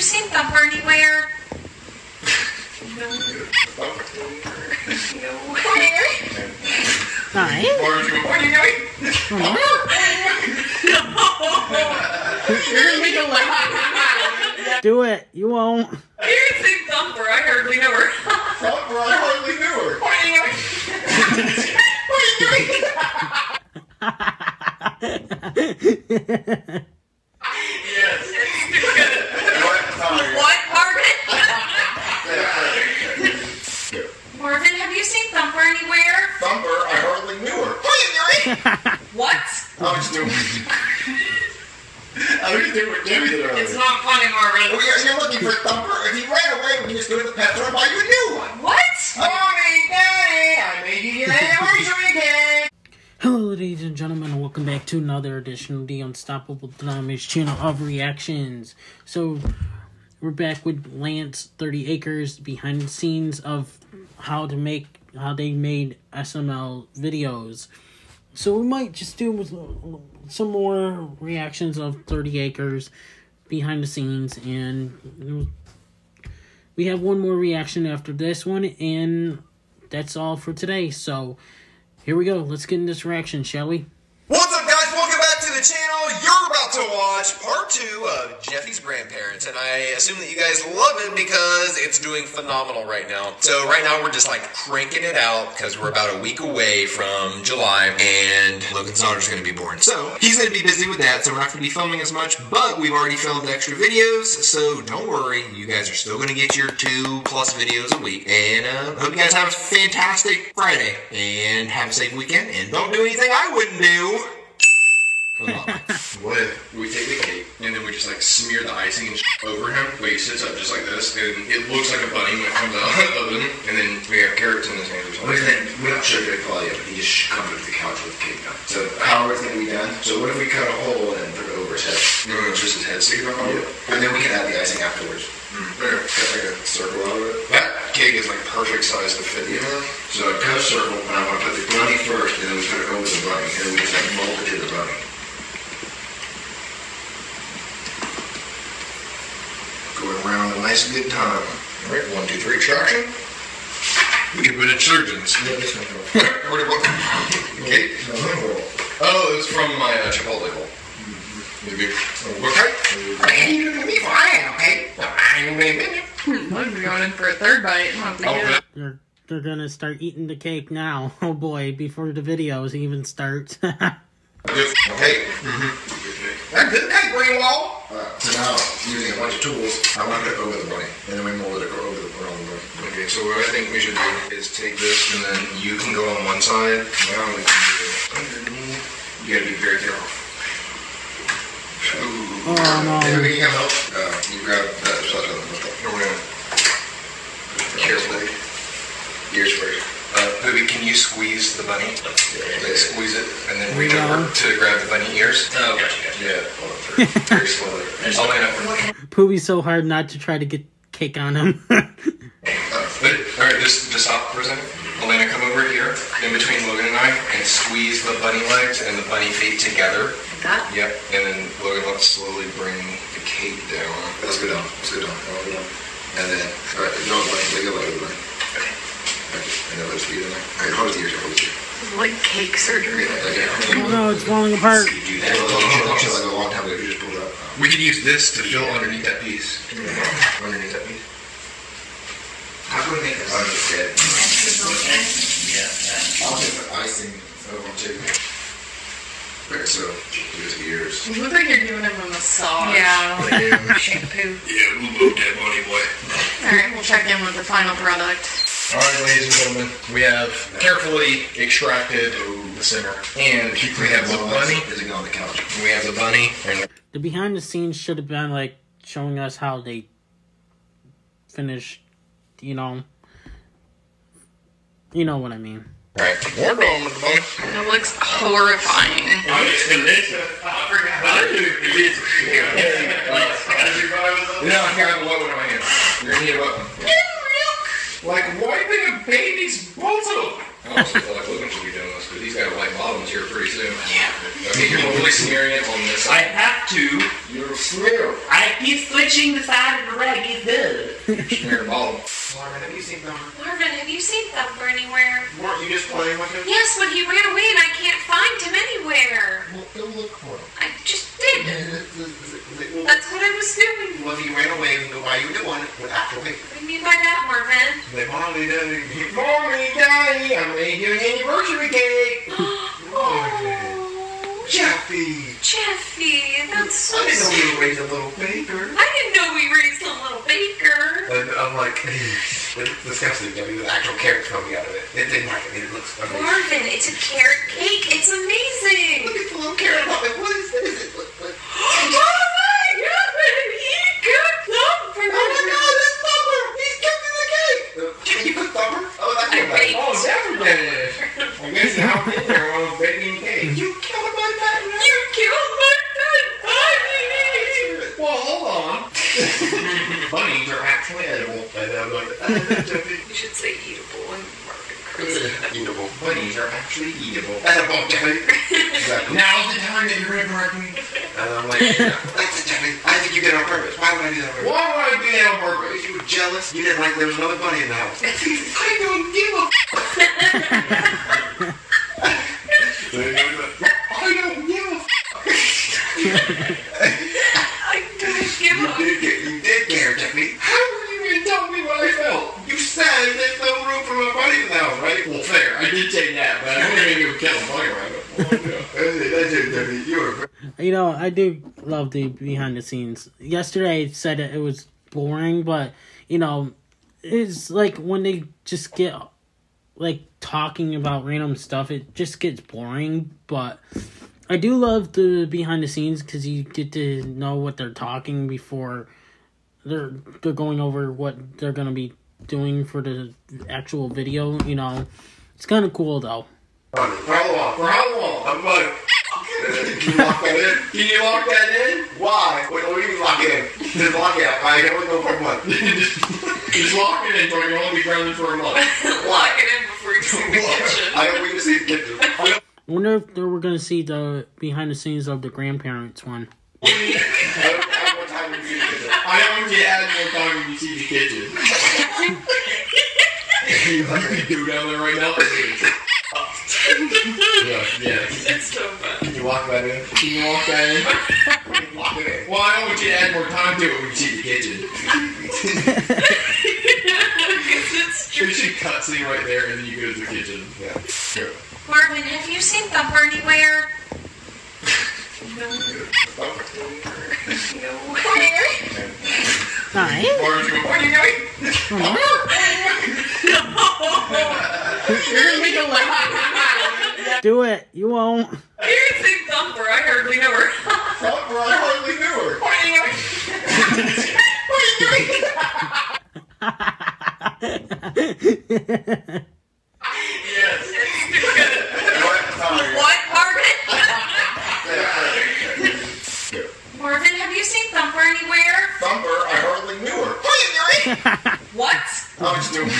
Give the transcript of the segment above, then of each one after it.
you seen Thumper anywhere? No. No. Hi. What are you doing? You're gonna make a laugh. Do it. You won't. You didn't see Thumper. I hardly know her. Thumper, I hardly knew her. What are you doing? Yes. What time? What, Marvin? Marvin, have you seen Thumper anywhere? Thumper, I hardly knew her. What are you doing? What? I was doing. I was doing what Jimmy did earlier. It's not funny, Marvin. Oh, you're, you're looking for a Thumper? If he ran away when you was going to the pet store, I'll buy you a new one. What? Uh, Morning, Daddy! I made you your anniversary cake! Hello, ladies and gentlemen, and welcome back to another edition of the Unstoppable Dynamics channel of reactions. So, we're back with Lance Thirtyacre's behind the scenes of how to make, how they made SML videos. So, we might just do with uh, some more reactions of Thirtyacre's behind the scenes, and we have one more reaction after this one, and that's all for today. So, here we go. Let's get in this reaction, shall we? What's up, guys? Welcome back to the channel. You're about to watch part two of Jeffy's Grandparents, and I assume that you guys love it because it's doing phenomenal right now. So right now we're just like cranking it out because we're about a week away from July, and Logan's daughter's going to be born. So he's going to be busy with that, so we're not going to be filming as much, but we've already filmed extra videos, so don't worry. You guys are still going to get your two plus videos a week, and uh, hope you guys have a fantastic Friday, and have a safe weekend, and don't do anything I wouldn't do. What if we take the cake and then we just like smear the icing and sh- over him? Where he sits up just like this, and it looks like a bunny when it comes out of the oven, and then we have carrots in his hands or something. Then we're not show Jake Paul yet, but he just comes to the couch with the cake on. So how is it gonna be done? So what if we cut a hole and put it over his head? No, no, just his head sticking on it. And then we can add the icing afterwards. Hmm. There, cut like a circle out of it. That cake is like perfect size to fit there. So I cut a circle, and I want to put the bunny first, and then we put it over the bunny, and then we just like mold it to the bunny. Going around a nice good time. All right, one, two, three, traction. We can put in surgeons. Yeah, this. Where did what? Cake? No, no, no. Oh, it was from my uh, Chipotle bowl. Maybe. Okay. Hey, you do me for I am, okay? I am baby. I'm going in for a third bite. Oh, good. They're they're gonna start eating the cake now. Oh boy, before the videos even start. Good. Okay. That good, that green wall. Now, using a bunch of tools, I want to put it over the bunny, and then we mold it over the, around the bunny. Okay, so what I think we should do is take this and then you can go on one side. Now we can do it underneath. You gotta be very careful. Ooh. oh no. Hey, we can help. Uh, you grab that stuff on the Here we're gonna carefully. Ears first. Uh, Booby, can you squeeze the bunny? Like squeeze it and then reach Yeah. over to grab the bunny ears? Oh, gotcha, gotcha. Yeah. Very slowly. I'll up. Pooby's so hard not to try to get cake on him. Uh, but, all right, just, just stop for a second. Elena, come over here in between Logan and I and squeeze the bunny legs and the bunny feet together. That? Yep. And then Logan, let's slowly bring the cake down. Let's go down. Let's go down. All down. And then, all right, don't let it go over the bunny. Okay. Okay. And then let's feet in there. All right, hold the ears. Hold the ears. Like cake surgery. Okay. oh no, it's falling apart. You do Hey, that. well, you should- you should, like a long time ago, you just pulled it up. We can use this to fill underneath that piece. Underneath that piece. How can we make this? Understand. I'll just put icing over on chicken. Okay, so here's the ears. You look like you're giving him a massage. Yeah. Yeah. Shampoo. Yeah, we moved that bunny boy. Alright, we'll check in with the final product. All right, ladies and gentlemen, we have carefully extracted the center, and we have the bunny. Is it on the couch? We have the bunny, and The behind the scenes should have been like showing us how they finished, you know. You know what I mean. right, we're going with the bunny. It looks horrifying. Yeah, I got the weapon in my hand. You're gonna need a weapon. Like wiping a baby's bottle. I also feel like Logan's will be doing this, but he's got white bottoms here pretty soon. Yeah. Okay, you're really smearing it on this I have to. You're smell. I keep switching the side of the rag. It's good. Smear the bottom. Marvin, have you seen Thumper? Marvin, have you seen Thumper anywhere? Weren't you just playing with him? Yes, but he ran away and I can't find him anywhere. Well, go look for him. I just did. What I was doing. Well, he ran away, we buy you one with actual paper. What do you mean by that, Marvin? They mommy, daddy. Mommy, daddy, I made you an anniversary cake. Oh, Jeffy. Jeffy, that's so I didn't know sweet. you were a little baker. I didn't know we raised a little baker. And I'm like, disgusting. I mean, the actual carrot coming out of it. It didn't like it. It looks amazing. Marvin, it's a carrot cake. It's amazing. Look at the little carrot. I'm like, what is this? What, what? Oh my God, he got Thumper. Oh my God, that's Thumper. He's kept in the cake. Can you put Thumper? Oh, that's I your baked. Oh, definitely. I guess now I'm in there while I was baking cake. You killed my pet. You killed my pet bunny. Well, hold on. Bunnies are actually edible. I'm like, ah, You should say eatable and Marvin crazy. Eatable. Bunnies are actually eatable. Edible, Jeffy. Exactly. Now's the time that you're gonna correct me. And I'm like, that's it, Jeffy. I think you did it on purpose. Why would I do that on purpose? Why would I do that on purpose? Because you were jealous. You didn't like there was another bunny in the house. I don't give a I don't give a I don't give You a did, get, you did care, Jeffy. How would you even tell me what I felt? You said there's no room for a bunny in the house, right? Well, fair. I did say that, but I don't think you would kill a bunny rabbit. That's it, Jeffy. You were You know, I do love the behind the scenes. Yesterday I said that it was boring, but you know, it's like when they just get like talking about random stuff, it just gets boring. But I do love the behind the scenes because you get to know what they're talking before they're they're going over what they're gonna be doing for the actual video. You know, it's kind of cool though. You lock that in? Can you lock that in? Why? What, what do you mean lock it in? Just lock it out. I can only go for a month. Just lock it in so you'll only be grounded for a month. lock it in before you see the kitchen. I don't want to see the kitchen. I wonder if they were gonna see the behind the scenes of the grandparents one. I don't have more time to see the kitchen. I want to add more time when you see the kitchen. you can do down there right now. yeah, yeah. It's so fun. Can you lock that in? Can you walk that in? Lock it in. Well, I don't want you to add more time to it when you see the kitchen. it's true. There's a cutscene right there, and then you go to the kitchen. Yeah. Sure. Marvin, have you seen Thumper anywhere? No. No. Hi. Or you go, what are you doing? Do it. You won't. I didn't Thumper. I hardly know her. Thumper, I hardly knew her. What are you doing? Yes. What? Sorry. What, Marvin? Marvin, have you seen Thumper anywhere? Thumper, I hardly knew her. What are you doing? What? I was doing.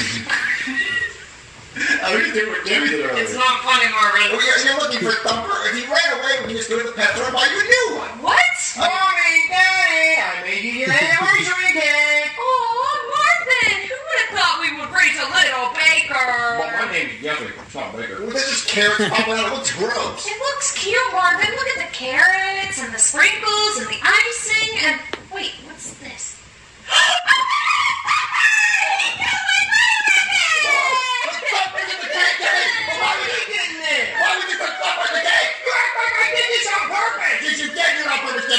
I was doing what Jimmy did earlier. It's not funny, Marvin. Well, you're, you're looking for Thumper. If he ran away, we can just go to the pet store and buy you a new one. What? Mommy, Daddy, I made you an anniversary cake. Oh, Marvin! Who would have thought we would reach a little baker? Well, my name is Jeffrey. It's not Baker. Well, this is carrots popping out. It looks gross. It looks cute, Marvin. Look at the carrots and the sprinkles and the icing and wait, what's this? Oh, Thumper's in the cake, Daddy. Why would you get in there? Why would you put Thumper in the cake? You act like I did this on purpose. Yes, you did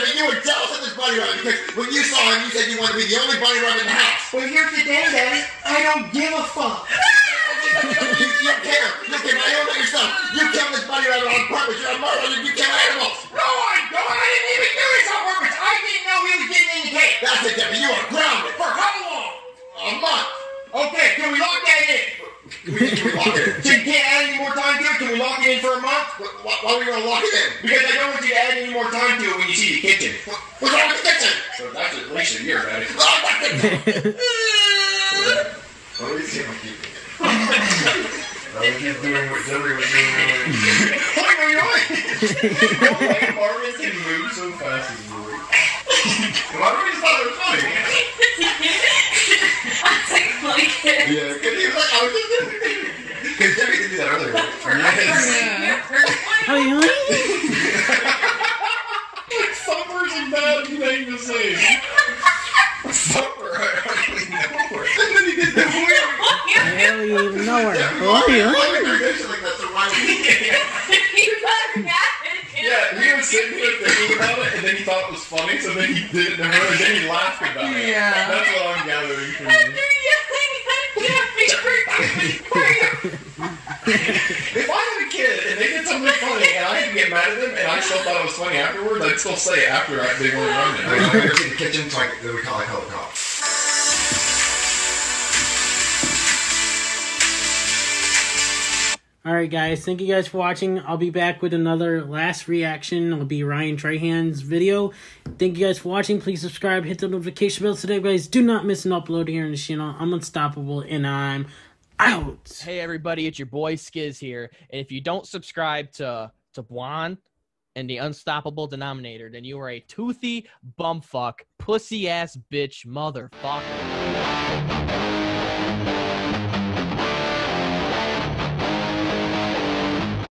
it on purpose, Debbie. You were jealous of this bunny rabbit because when you saw him, you said you wanted to be the only bunny rabbit in the house. Well, here's the thing, Daddy. I don't give a fuck. you, you don't care. You don't care. I know about yourself. You killed this bunny rabbit on purpose. You're a murderer. You kill animals. No, I don't. I didn't even do this on purpose. I didn't know he was getting in the cake. That's it, Debbie. You are grounded For how long? a month. Okay, can we lock that in? Can we, can we lock it in? So you can't add any more time to it? Can we lock it in for a month? Why, why are we going to lock it in? Because I don't want you to add any more time to it when you see the kitchen. What's wrong with the kitchen? So that's at least a year, Daddy. Oh, that's it. Let me see if I keep it. I was just doing what Jeffrey was doing. Oi, oi, oi! No way Marvin can move so fast as Rory. Well, I already thought it was funny. That's like funny kid. Yeah, because he was like, I was just Because Jimmy did do that earlier. Yes. Hi, hi. Supper's a bad thing to say. Supper, I hardly know her. And then he did the weird. Hell, you even know her. Yeah, Hi, hi. why would you do shit like that? So why you- You better get it. Yeah, he was sitting here thinking about it, and then he thought it was funny, so then he did it to her, and then he laughed about it. Yeah. That's what I'm gathering from After you. yelling at Jeffy for If I had a kid and they did something funny and I didn't get mad at them and I still thought it was funny afterwards, I'd still say it after I, they weren't I mean, running. I'm gonna the kitchen, so I, then we call, I call the cops. All right, guys. Thank you guys for watching. I'll be back with another last reaction. It'll be Ryan Trahan's video. Thank you guys for watching. Please subscribe, hit the notification bell today, guys. Do not miss an upload here on the channel. I'm unstoppable, and I'm out. Hey everybody, it's your boy Skiz here. And if you don't subscribe to to Blonde and the Unstoppable Denominator, then you are a toothy bumfuck, pussy ass bitch motherfucker.